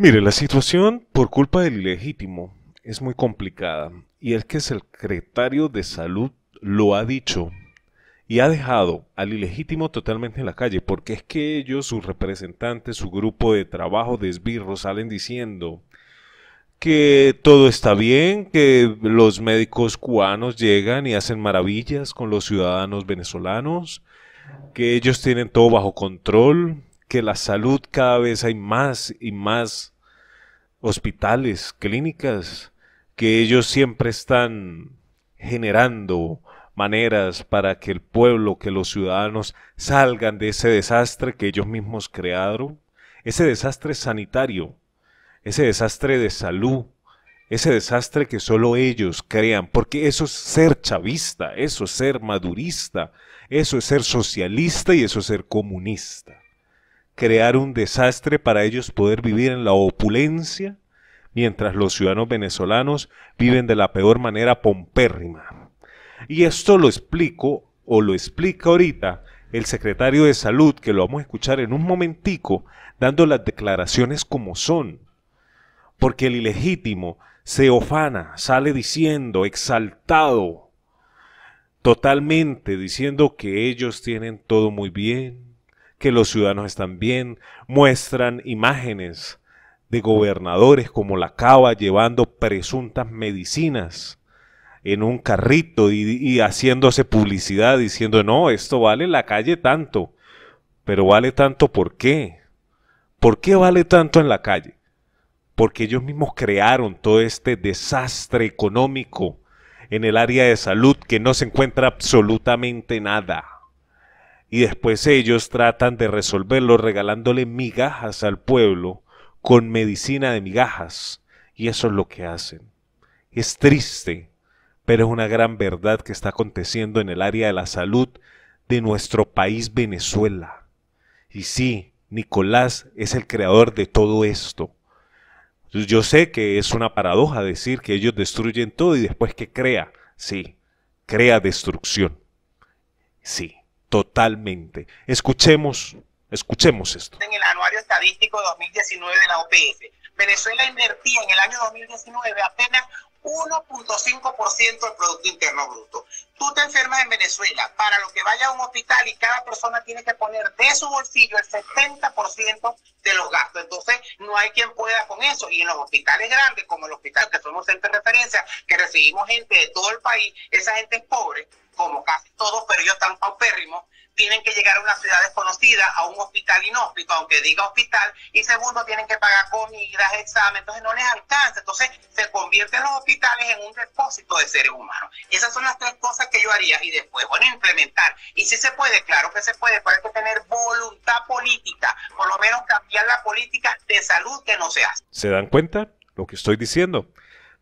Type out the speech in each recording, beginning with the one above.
Mire, la situación por culpa del ilegítimo es muy complicada y el que es el secretario de salud lo ha dicho y ha dejado al ilegítimo totalmente en la calle, porque es que ellos, sus representantes, su grupo de trabajo de esbirros salen diciendo que todo está bien, que los médicos cubanos llegan y hacen maravillas con los ciudadanos venezolanos, que ellos tienen todo bajo control, que la salud cada vez hay más y más hospitales, clínicas, que ellos siempre están generando maneras para que el pueblo, que los ciudadanos salgan de ese desastre que ellos mismos crearon, ese desastre sanitario, ese desastre de salud, ese desastre que solo ellos crean, porque eso es ser chavista, eso es ser madurista, eso es ser socialista y eso es ser comunista. Crear un desastre para ellos poder vivir en la opulencia, mientras los ciudadanos venezolanos viven de la peor manera pompérrima y esto lo explico o lo explica ahorita el secretario de salud, que lo vamos a escuchar en un momentico, dando las declaraciones como son. Porque el ilegítimo se ofana, sale diciendo, exaltado, totalmente diciendo que ellos tienen todo muy bien, que los ciudadanos están bien, muestran imágenes de gobernadores como la Cava llevando presuntas medicinas en un carrito y, haciéndose publicidad diciendo, no, esto vale la calle tanto. Pero vale tanto ¿por qué? ¿Por qué vale tanto en la calle? Porque ellos mismos crearon todo este desastre económico en el área de salud que no se encuentra absolutamente nada. Y después ellos tratan de resolverlo regalándole migajas al pueblo con medicina de migajas. Y eso es lo que hacen. Es triste pero es una gran verdad que está aconteciendo en el área de la salud de nuestro país Venezuela. Y sí, Nicolás es el creador de todo esto. Yo sé que es una paradoja decir que ellos destruyen todo y después que crea. Sí, crea destrucción. Sí, totalmente. Escuchemos, escuchemos esto. En el anuario estadístico 2019 de la OPS, Venezuela invertía en el año 2019 apenas 1.5% del Producto Interno Bruto. Tú te enfermas en Venezuela para lo que vaya a un hospital y cada persona tiene que poner de su bolsillo el 70% de los gastos. Entonces, no hay quien pueda con eso. Y en los hospitales grandes, como el hospital que somos centros de referencia, que recibimos gente de todo el país, esa gente es pobre, como casi todos, pero ellos están paupérrimos tienen que llegar a una ciudad desconocida, a un hospital inhóspito, aunque diga hospital, y segundo, tienen que pagar comidas, exámenes, entonces no les alcanza, entonces se convierten los hospitales en un depósito de seres humanos. Esas son las tres cosas que yo haría y después, bueno, implementar. Y si se puede, claro que se puede, pero hay que tener voluntad política, por lo menos cambiar la política de salud que no se hace. ¿Se dan cuenta lo que estoy diciendo?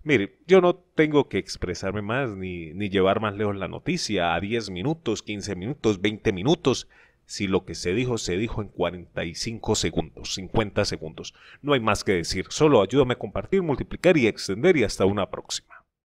Mire, yo no tengo que expresarme más ni, ni llevar más lejos la noticia a 10 minutos, 15 minutos, 20 minutos. Si lo que se dijo se dijo en 45 segundos, 50 segundos. No hay más que decir. Solo ayúdame a compartir, multiplicar y extender y hasta una próxima.